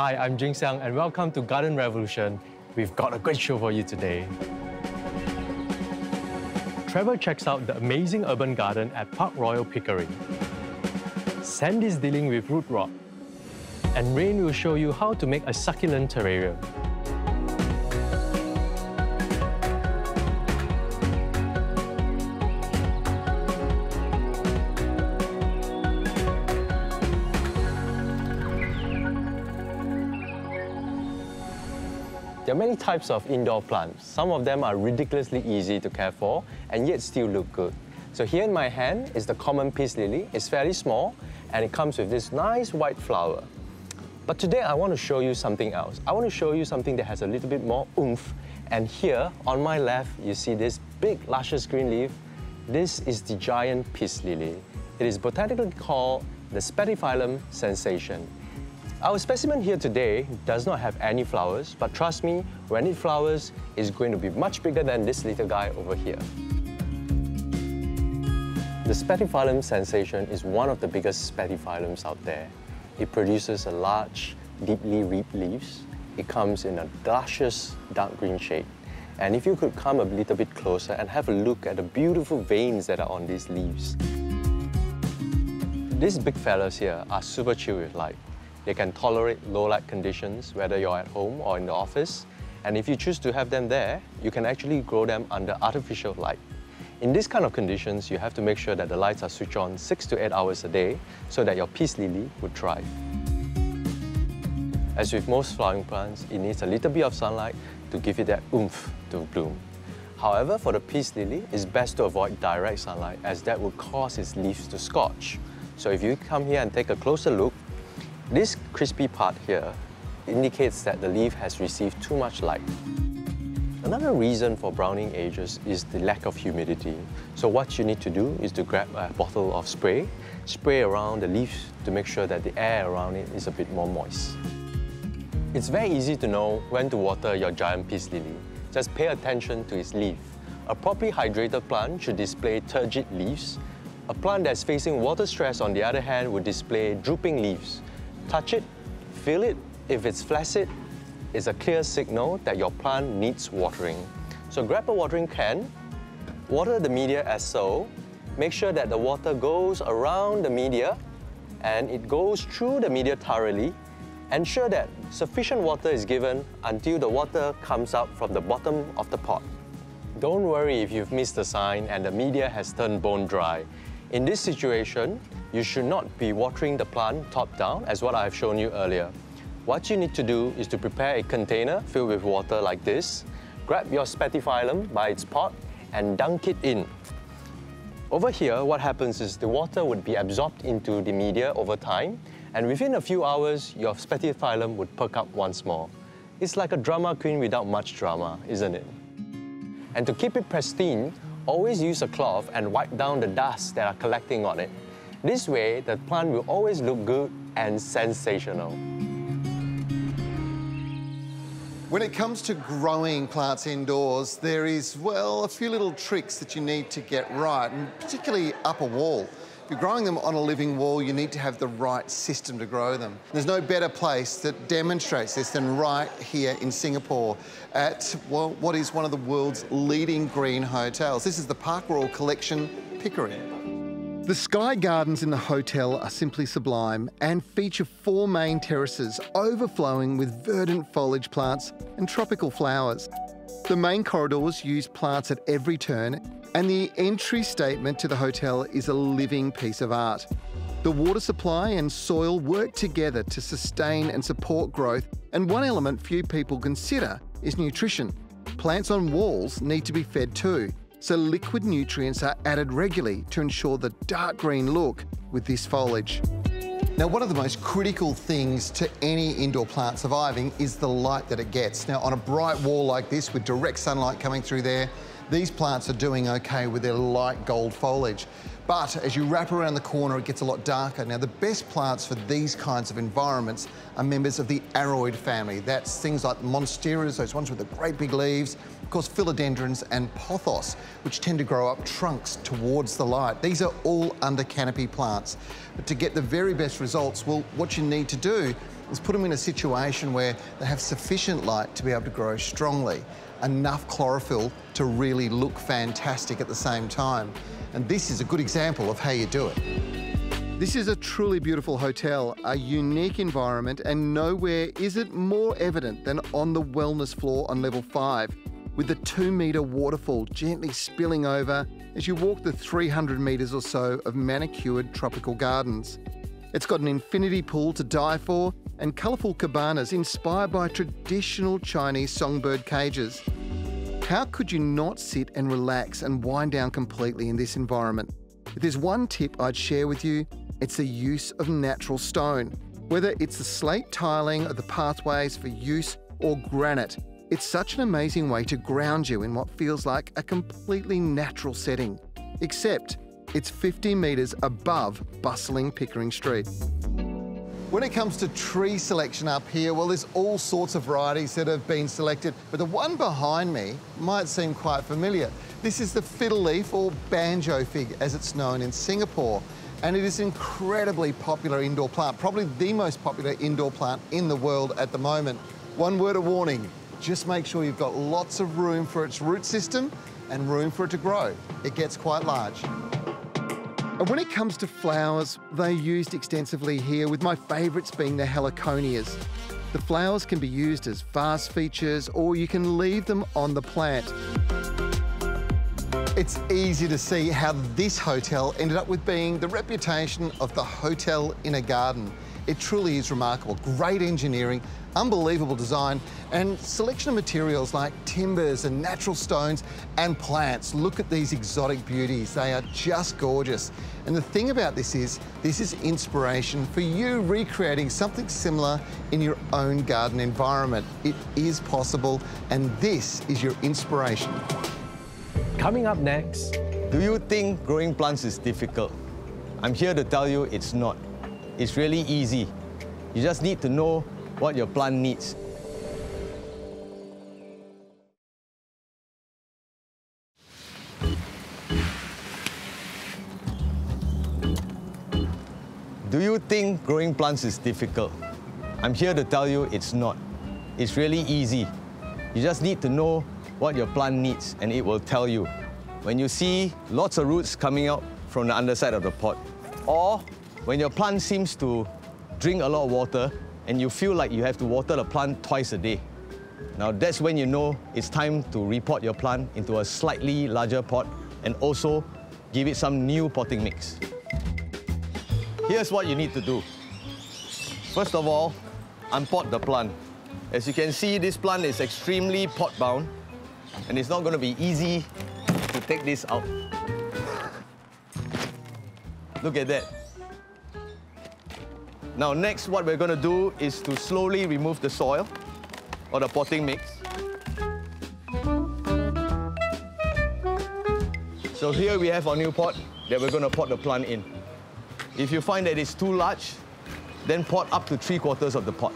Hi, I'm Jing Xiang and welcome to Garden Revolution. We've got a great show for you today. Trevor checks out the amazing urban garden at Park Royal Pickering. Sandy's dealing with root rot. And Rain will show you how to make a succulent terrarium. Types of indoor plants. Some of them are ridiculously easy to care for and yet still look good. So here in my hand is the common peace lily. It's fairly small and it comes with this nice white flower. But today I want to show you something else. I want to show you something that has a little bit more oomph. And here on my left, you see this big luscious green leaf. This is the giant peace lily. It is botanically called the Spathiphyllum sensation. Our specimen here today does not have any flowers, but trust me, when it flowers, it's going to be much bigger than this little guy over here. The Spathiphyllum sensation is one of the biggest spathiphyllums out there. It produces a large, deeply reaped leaves. It comes in a luscious dark green shade. And if you could come a little bit closer and have a look at the beautiful veins that are on these leaves. These big fellas here are super chill with light. They can tolerate low light conditions, whether you're at home or in the office. And if you choose to have them there, you can actually grow them under artificial light. In these kind of conditions, you have to make sure that the lights are switched on six to eight hours a day so that your peace lily would thrive. As with most flowering plants, it needs a little bit of sunlight to give it that oomph to bloom. However, for the peace lily, it's best to avoid direct sunlight as that will cause its leaves to scorch. So if you come here and take a closer look, this crispy part here indicates that the leaf has received too much light. Another reason for browning ages is the lack of humidity. So what you need to do is to grab a bottle of spray, spray around the leaves to make sure that the air around it is a bit more moist. It's very easy to know when to water your giant peace lily. Just pay attention to its leaf. A properly hydrated plant should display turgid leaves. A plant that's facing water stress, on the other hand, would display drooping leaves. Touch it, feel it. If it's flaccid, it's a clear signal that your plant needs watering. So grab a watering can, water the media as so, make sure that the water goes around the media and it goes through the media thoroughly. Ensure that sufficient water is given until the water comes up from the bottom of the pot. Don't worry if you've missed the sign and the media has turned bone dry. In this situation, you should not be watering the plant top down as what I've shown you earlier. What you need to do is to prepare a container filled with water like this, grab your spathiphyllum by its pot and dunk it in. Over here, what happens is the water would be absorbed into the media over time, and within a few hours, your spathiphyllum would perk up once more. It's like a drama queen without much drama, isn't it? And to keep it pristine, always use a cloth and wipe down the dust that are collecting on it. This way, the plant will always look good and sensational. When it comes to growing plants indoors, there is, well, a few little tricks that you need to get right, and particularly up a wall. If you're growing them on a living wall, you need to have the right system to grow them. There's no better place that demonstrates this than right here in Singapore at well, what is one of the world's leading green hotels. This is the Park Royal Collection Pickering. The sky gardens in the hotel are simply sublime and feature four main terraces overflowing with verdant foliage plants and tropical flowers. The main corridors use plants at every turn, and the entry statement to the hotel is a living piece of art. The water supply and soil work together to sustain and support growth, and one element few people consider is nutrition. Plants on walls need to be fed too, so liquid nutrients are added regularly to ensure the dark green look with this foliage. Now, one of the most critical things to any indoor plant surviving is the light that it gets. Now, on a bright wall like this with direct sunlight coming through there, these plants are doing okay with their light gold foliage. But as you wrap around the corner, it gets a lot darker. Now, the best plants for these kinds of environments are members of the aroid family. That's things like monsteras, those ones with the great big leaves, of course, philodendrons and pothos, which tend to grow up trunks towards the light. These are all under canopy plants. But to get the very best results, well, what you need to do is put them in a situation where they have sufficient light to be able to grow strongly, enough chlorophyll to really look fantastic at the same time. And this is a good example of how you do it. This is a truly beautiful hotel, a unique environment, and nowhere is it more evident than on the wellness floor on level five with the two metre waterfall gently spilling over as you walk the 300 metres or so of manicured tropical gardens. It's got an infinity pool to die for and colourful cabanas inspired by traditional Chinese songbird cages. How could you not sit and relax and wind down completely in this environment? If there's one tip I'd share with you, it's the use of natural stone. Whether it's the slate tiling of the pathways for use or granite, it's such an amazing way to ground you in what feels like a completely natural setting. Except it's 50 metres above bustling Pickering Street. When it comes to tree selection up here, well, there's all sorts of varieties that have been selected, but the one behind me might seem quite familiar. This is the fiddle leaf or banjo fig, as it's known in Singapore. And it is an incredibly popular indoor plant, probably the most popular indoor plant in the world at the moment. One word of warning, just make sure you've got lots of room for its root system and room for it to grow. It gets quite large. And when it comes to flowers, they're used extensively here, with my favourites being the heliconias. The flowers can be used as vase features or you can leave them on the plant. It's easy to see how this hotel ended up with being the reputation of the hotel in a garden. It truly is remarkable. Great engineering, unbelievable design, and selection of materials like timbers and natural stones and plants. Look at these exotic beauties. They are just gorgeous. And the thing about this is, this is inspiration for you recreating something similar in your own garden environment. It is possible, and this is your inspiration. Coming up next. Do you think growing plants is difficult? I'm here to tell you it's not. It's really easy. You just need to know what your plant needs. Do you think growing plants is difficult? I'm here to tell you it's not. It's really easy. You just need to know what your plant needs and it will tell you. When you see lots of roots coming out from the underside of the pot, or when your plant seems to drink a lot of water and you feel like you have to water the plant twice a day, now that's when you know it's time to repot your plant into a slightly larger pot and also give it some new potting mix. Here's what you need to do. First of all, unpot the plant. As you can see, this plant is extremely pot bound and it's not going to be easy to take this out. Look at that. Now next what we're going to do is to slowly remove the soil or the potting mix. So here we have our new pot that we're going to pot the plant in. If you find that it's too large, then pot up to three quarters of the pot.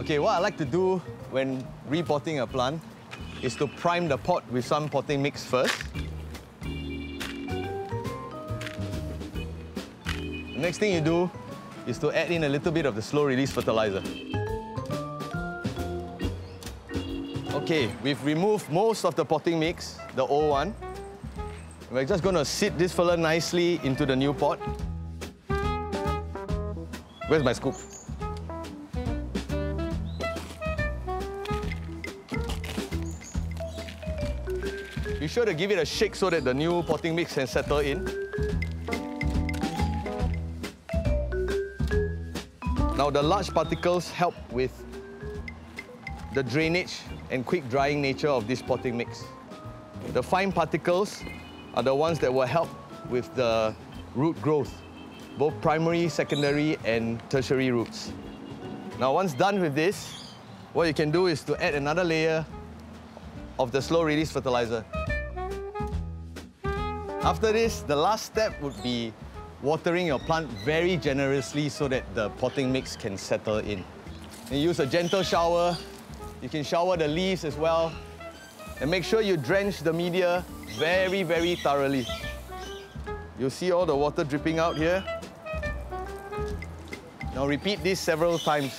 Okay, what I like to do when repotting a plant is to prime the pot with some potting mix first. The next thing you do is to add in a little bit of the slow release fertilizer. Okay, we've removed most of the potting mix, the old one. We're just going to sit this fella nicely into the new pot. Where's my scoop? Be sure to give it a shake so that the new potting mix can settle in. Now the large particles help with the drainage and quick drying nature of this potting mix. The fine particles are the ones that will help with the root growth, both primary, secondary and tertiary roots. Now once done with this, what you can do is to add another layer of the slow release fertilizer. After this, the last step would be watering your plant very generously so that the potting mix can settle in. And use a gentle shower. You can shower the leaves as well. And make sure you drench the media very, very thoroughly. You'll see all the water dripping out here. Now repeat this several times.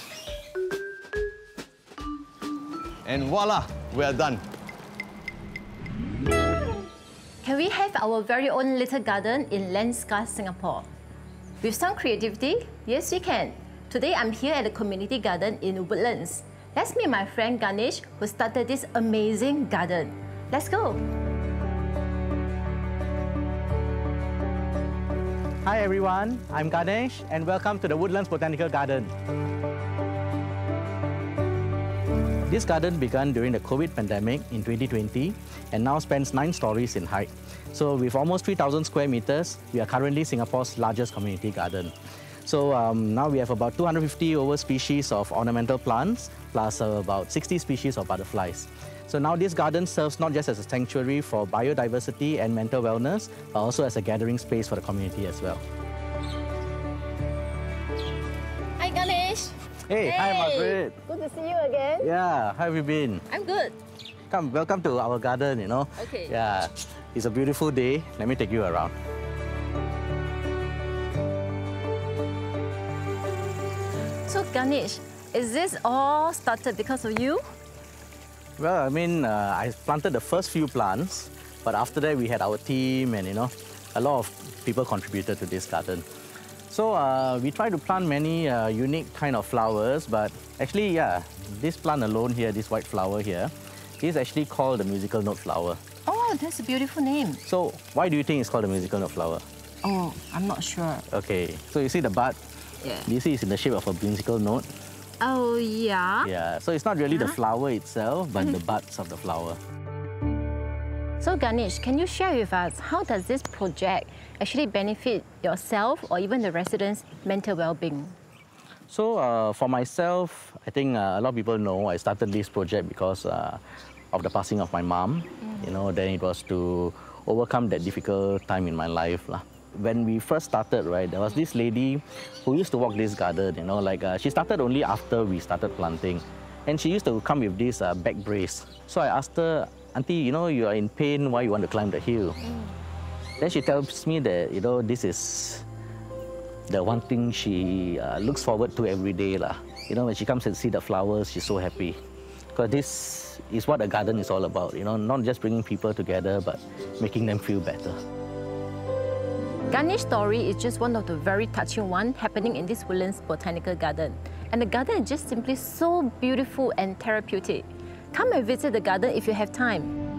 And voila, we are done. We have our very own little garden in Landscar, Singapore? With some creativity, yes we can. Today I'm here at the community garden in Woodlands. Let's meet my friend Ganesh who started this amazing garden. Let's go! Hi everyone, I'm Ganesh and welcome to the Woodlands Botanical Garden. This garden began during the COVID pandemic in 2020 and now spans nine stories in height. So with almost 3,000 square meters, we are currently Singapore's largest community garden. So um, now we have about 250 over species of ornamental plants, plus uh, about 60 species of butterflies. So now this garden serves not just as a sanctuary for biodiversity and mental wellness, but also as a gathering space for the community as well. Ganesh! Hey, hi Margaret! Good to see you again. Yeah, how have you been? I'm good. Come, welcome to our garden, you know. Okay. Yeah, it's a beautiful day. Let me take you around. So Ganesh, is this all started because of you? Well, I mean, uh, I planted the first few plants, but after that we had our team and, you know, a lot of people contributed to this garden. So uh, we try to plant many uh, unique kind of flowers, but actually, yeah, this plant alone here, this white flower here, is actually called the musical note flower. Oh, that's a beautiful name. So why do you think it's called the musical note flower? Oh, I'm not sure. Okay, so you see the bud, Yeah. you see it's in the shape of a musical note. Oh, yeah. Yeah, so it's not really the flower itself, but the buds of the flower. So Ganesh, can you share with us how does this project actually benefit yourself or even the residents' mental well-being? So uh, for myself, I think uh, a lot of people know I started this project because uh, of the passing of my mom. You know, then it was to overcome that difficult time in my life. lah. When we first started, right, there was this lady who used to walk this garden. You know, like uh, she started only after we started planting, and she used to come with this uh, back brace. So I asked her, Auntie, you know, you are in pain. Why you want to climb the hill? Then she tells me that you know this is the one thing she uh, looks forward to every day. Lah. You know, when she comes and see the flowers, she's so happy. Because this is what a garden is all about, you know, not just bringing people together, but making them feel better. Ganesh's story is just one of the very touching one happening in this Woodlands Botanical Garden. And the garden is just simply so beautiful and therapeutic. Come and visit the garden if you have time.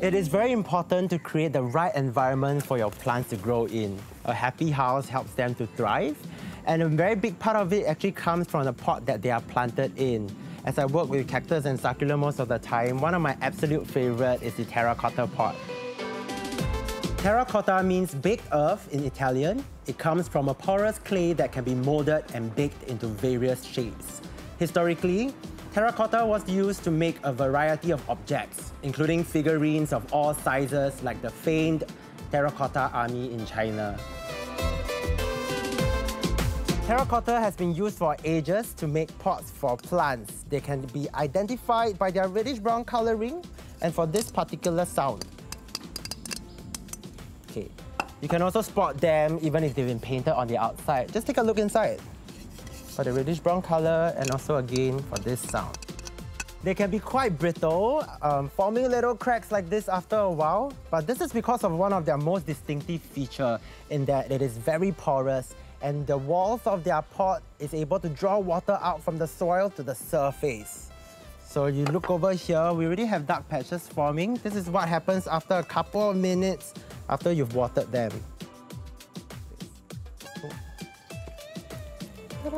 It is very important to create the right environment for your plants to grow in. A happy house helps them to thrive, and a very big part of it actually comes from the pot that they are planted in. As I work with cactus and succulent most of the time, one of my absolute favorite is the terracotta pot. Terracotta means baked earth in Italian. It comes from a porous clay that can be molded and baked into various shapes. Historically, terracotta was used to make a variety of objects, including figurines of all sizes like the famed terracotta army in China. Terracotta has been used for ages to make pots for plants. They can be identified by their reddish-brown coloring and for this particular sound. Okay. You can also spot them even if they've been painted on the outside. Just take a look inside. For the reddish-brown color and also again for this sound. They can be quite brittle, um, forming little cracks like this after a while, but this is because of one of their most distinctive feature in that it is very porous and the walls of their pot is able to draw water out from the soil to the surface. So you look over here, we already have dark patches forming. This is what happens after a couple of minutes after you've watered them.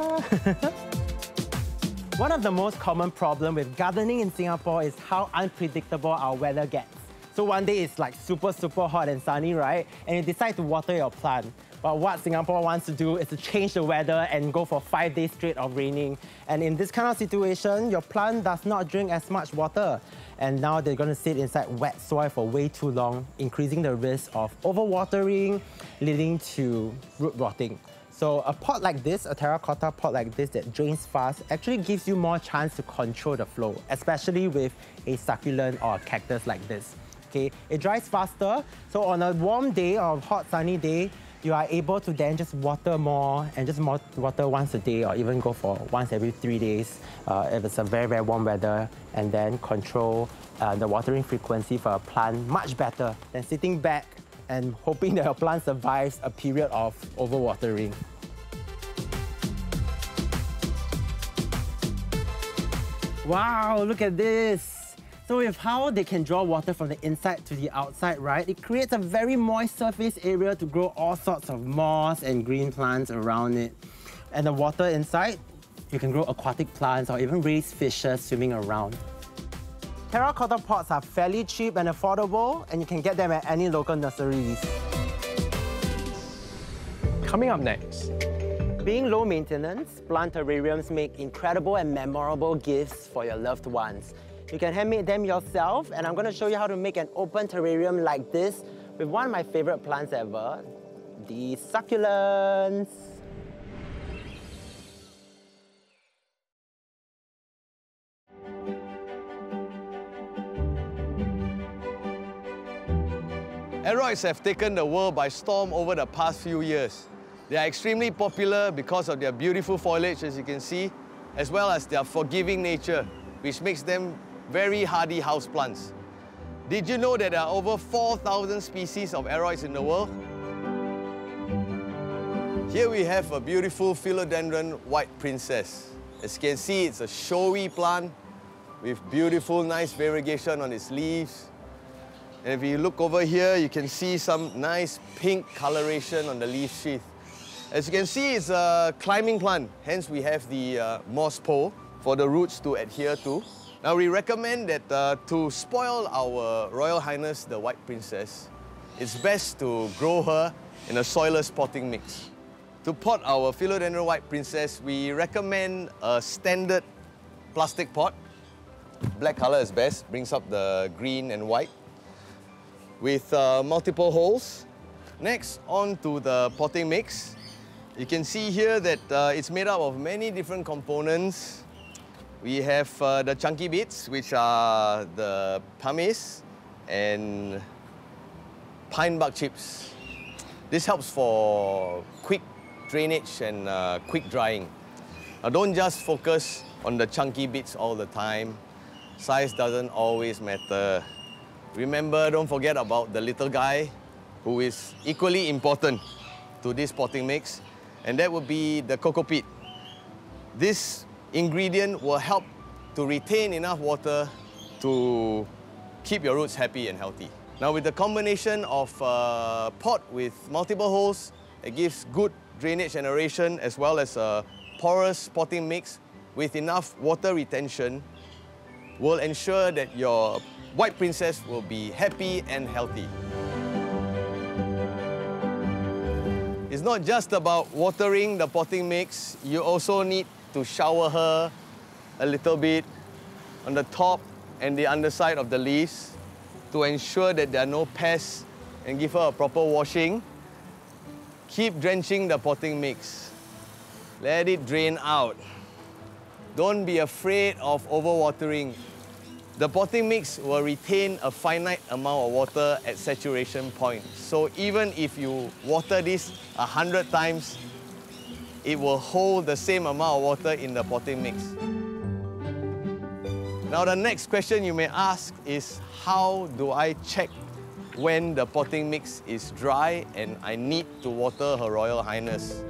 One of the most common problems with gardening in Singapore is how unpredictable our weather gets. So one day it's like super, super hot and sunny, right? And you decide to water your plant. But what Singapore wants to do is to change the weather and go for five days straight of raining. And in this kind of situation, your plant does not drink as much water. And now they're going to sit inside wet soil for way too long, increasing the risk of overwatering, leading to root rotting. So a pot like this, a terracotta pot like this that drains fast, actually gives you more chance to control the flow, especially with a succulent or a cactus like this. Okay, it dries faster, so on a warm day or hot sunny day, you are able to then just water more and just water once a day or even go for once every three days uh, if it's a very, very warm weather and then control uh, the watering frequency for a plant much better than sitting back and hoping that your plant survives a period of overwatering. Wow, look at this. So with how they can draw water from the inside to the outside, right, it creates a very moist surface area to grow all sorts of moss and green plants around it. And the water inside, you can grow aquatic plants or even raise fishes swimming around. Terracotta pots are fairly cheap and affordable, and you can get them at any local nurseries. Coming up next, Being low maintenance, plant terrariums make incredible and memorable gifts for your loved ones. You can handmade them yourself, and I'm going to show you how to make an open terrarium like this with one of my favorite plants ever, the succulents. Aroids have taken the world by storm over the past few years. They are extremely popular because of their beautiful foliage, as you can see, as well as their forgiving nature, which makes them very hardy houseplants. Did you know that there are over 4,000 species of aroids in the world? Here we have a beautiful philodendron white princess. As you can see, it's a showy plant with beautiful, nice variegation on its leaves. And if you look over here, you can see some nice pink coloration on the leaf sheath. As you can see, it's a climbing plant, hence we have the uh, moss pole for the roots to adhere to. Now we recommend that uh, to spoil our Royal Highness the White Princess, it's best to grow her in a soilless potting mix. To pot our Philodendron White Princess, we recommend a standard plastic pot. Black color is best, brings up the green and white with uh, multiple holes. Next, on to the potting mix. You can see here that uh, it's made up of many different components. We have uh, the chunky bits, which are the pumice and pine bark chips. This helps for quick drainage and uh, quick drying. Now don't just focus on the chunky bits all the time. Size doesn't always matter. Remember, don't forget about the little guy who is equally important to this potting mix, and that would be the cocoa peat. This ingredient will help to retain enough water to keep your roots happy and healthy. Now with the combination of uh, pot with multiple holes, it gives good drainage generation as well as a porous potting mix with enough water retention will ensure that your white princess will be happy and healthy. It's not just about watering the potting mix, you also need to shower her a little bit on the top and the underside of the leaves to ensure that there are no pests and give her a proper washing. Keep drenching the potting mix. Let it drain out. Don't be afraid of overwatering. The potting mix will retain a finite amount of water at saturation point. So even if you water this a hundred times, it will hold the same amount of water in the potting mix. Now the next question you may ask is how do I check when the potting mix is dry and I need to water Her Royal Highness?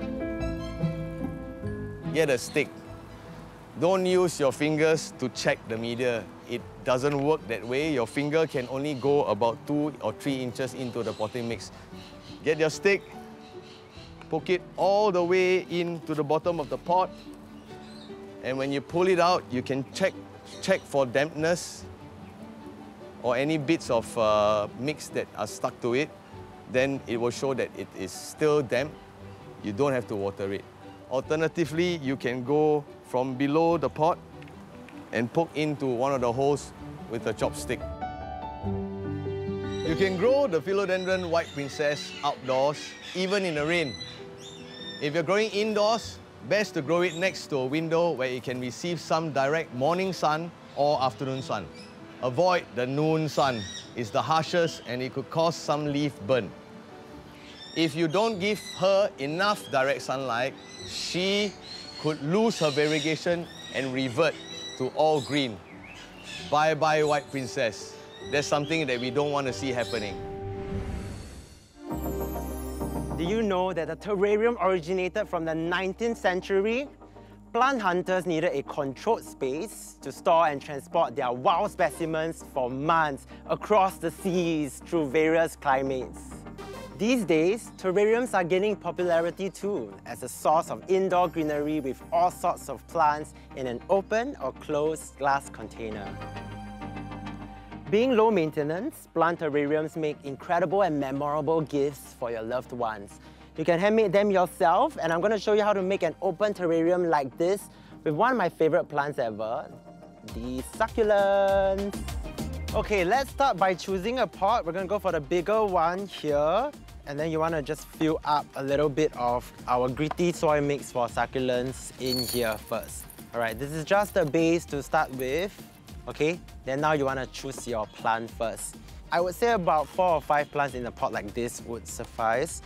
Get a stick. Don't use your fingers to check the media. It doesn't work that way. Your finger can only go about two or three inches into the potting mix. Get your stick, poke it all the way into the bottom of the pot. And when you pull it out, you can check, check for dampness or any bits of uh, mix that are stuck to it. then it will show that it is still damp. You don't have to water it. Alternatively, you can go from below the pot and poke into one of the holes with a chopstick. You can grow the philodendron white princess outdoors, even in the rain. If you're growing indoors, best to grow it next to a window where it can receive some direct morning sun or afternoon sun. Avoid the noon sun. It's the harshest and it could cause some leaf burn. If you don't give her enough direct sunlight, she could lose her variegation and revert to all green. Bye-bye white princess. That's something that we don't want to see happening. Do you know that the terrarium originated from the 19th century? Plant hunters needed a controlled space to store and transport their wild specimens for months across the seas through various climates. These days, terrariums are gaining popularity too as a source of indoor greenery with all sorts of plants in an open or closed glass container. Being low maintenance, plant terrariums make incredible and memorable gifts for your loved ones. You can handmade them yourself and I'm going to show you how to make an open terrarium like this with one of my favorite plants ever, the succulents. Okay, let's start by choosing a pot. We're going to go for the bigger one here. And then you want to just fill up a little bit of our gritty soil mix for succulents in here first. All right, this is just the base to start with okay? Then now you want to choose your plant first. I would say about four or five plants in a pot like this would suffice.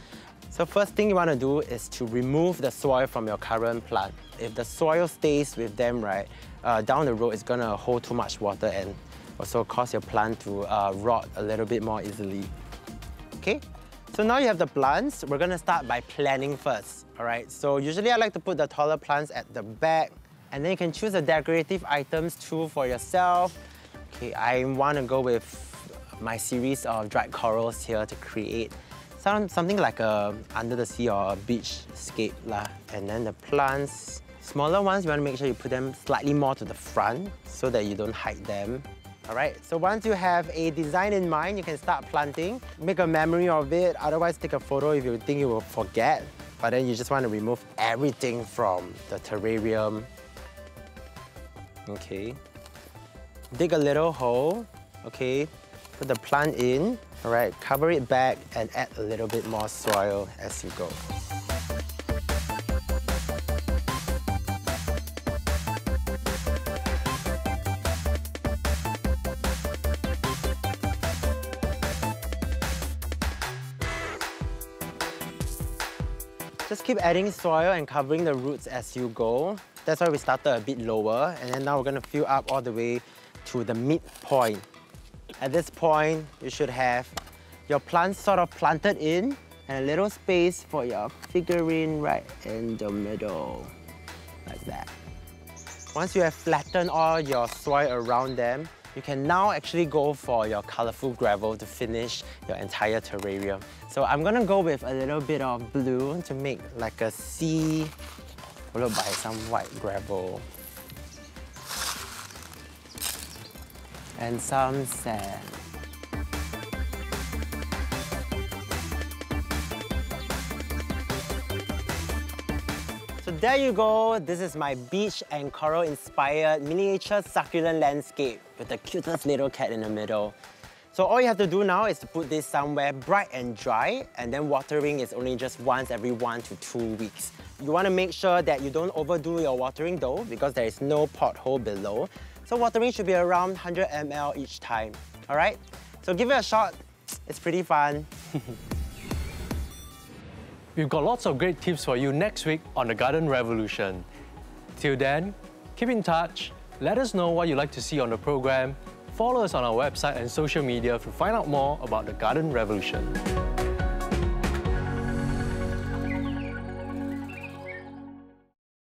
So first thing you want to do is to remove the soil from your current plant. If the soil stays with them, right, uh, down the road it's going to hold too much water and also cause your plant to uh, rot a little bit more easily. Okay? So now you have the plants, we're to start by planning first. All right, so usually I like to put the taller plants at the back and then you can choose the decorative items too for yourself. Okay, I want to go with my series of dried corals here to create some, something like a under the sea or a beach scape lah. And then the plants, smaller ones, you want to make sure you put them slightly more to the front so that you don't hide them. All right, so once you have a design in mind, you can start planting. Make a memory of it, otherwise take a photo if you think you will forget. But then you just want to remove everything from the terrarium okay? Dig a little hole, okay? Put the plant in, all right? Cover it back and add a little bit more soil as you go. Keep adding soil and covering the roots as you go. That's why we started a bit lower and then now we're gonna fill up all the way to the midpoint. At this point, you should have your plants sort of planted in and a little space for your figurine right in the middle, like that. Once you have flattened all your soil around them, you can now actually go for your colorful gravel to finish your entire terrarium. So I'm gonna go with a little bit of blue to make like a sea followed by some white gravel and some sand. There you go. This is my beach and coral inspired miniature succulent landscape with the cutest little cat in the middle. So all you have to do now is to put this somewhere bright and dry and then watering is only just once every one to two weeks. You want to make sure that you don't overdo your watering though because there is no pothole below. So watering should be around 100 ml each time, all right? So give it a shot, it's pretty fun. We've got lots of great tips for you next week on The Garden Revolution. Till then, keep in touch, let us know what you'd like to see on the program, follow us on our website and social media to find out more about The Garden Revolution.